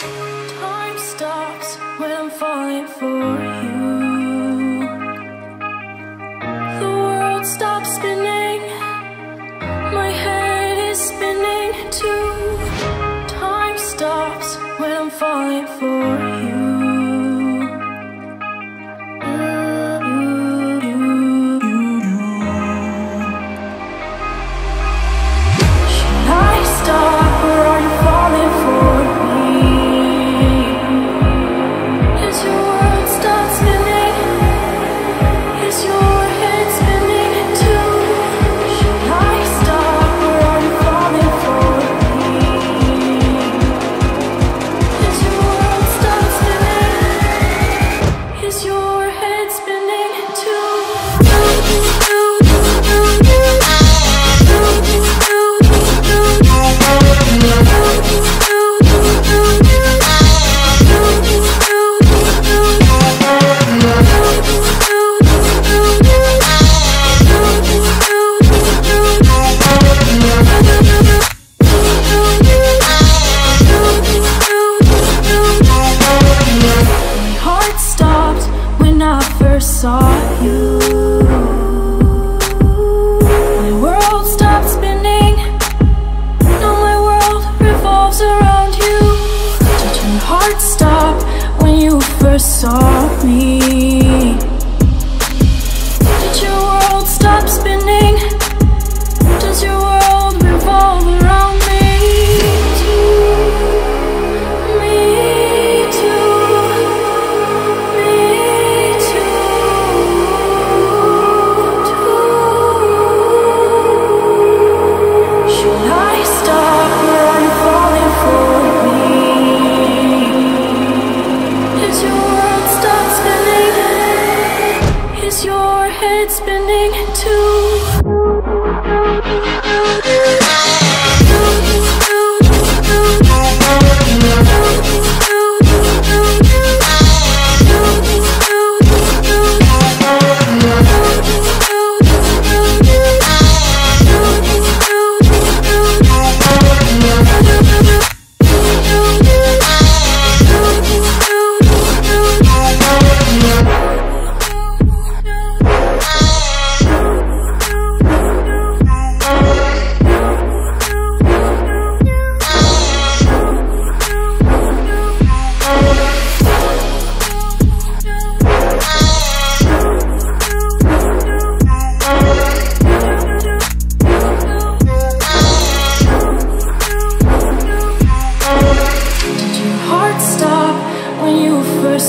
Time stops when I'm falling for you. The world stops spinning, my head is spinning too. Time stops when I'm falling for you. is your head spinning too?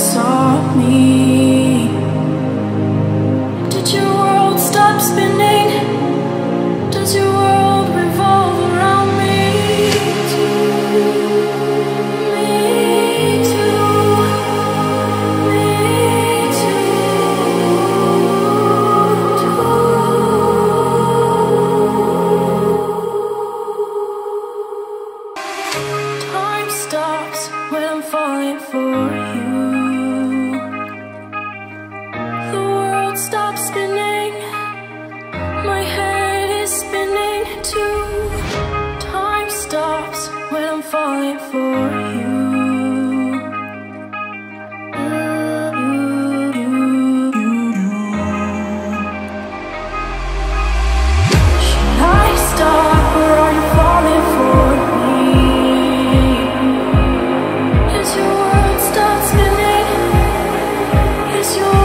saw me. canción.